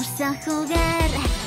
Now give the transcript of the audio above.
Vamos a jugar.